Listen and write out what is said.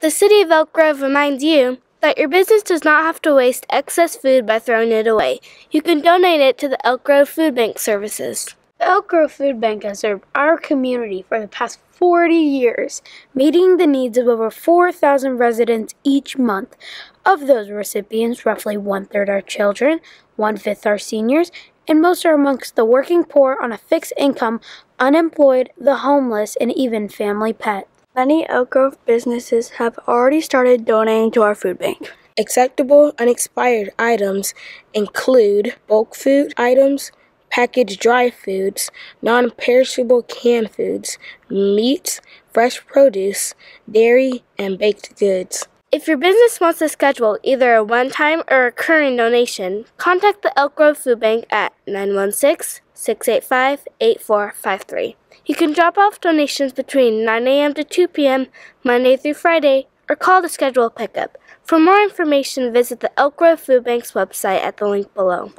The City of Elk Grove reminds you that your business does not have to waste excess food by throwing it away. You can donate it to the Elk Grove Food Bank services. The Elk Grove Food Bank has served our community for the past 40 years, meeting the needs of over 4,000 residents each month. Of those recipients, roughly one third are children, one fifth are seniors, and most are amongst the working poor on a fixed income, unemployed, the homeless, and even family pet. Many Elk Grove businesses have already started donating to our food bank. Acceptable unexpired items include bulk food items, packaged dry foods, non perishable canned foods, meats, fresh produce, dairy, and baked goods. If your business wants to schedule either a one time or recurring donation, contact the Elk Grove Food Bank at 916 685 8453. You can drop off donations between 9 a.m. to 2 p.m. Monday through Friday or call to schedule a pickup. For more information, visit the Elk Grove Food Bank's website at the link below.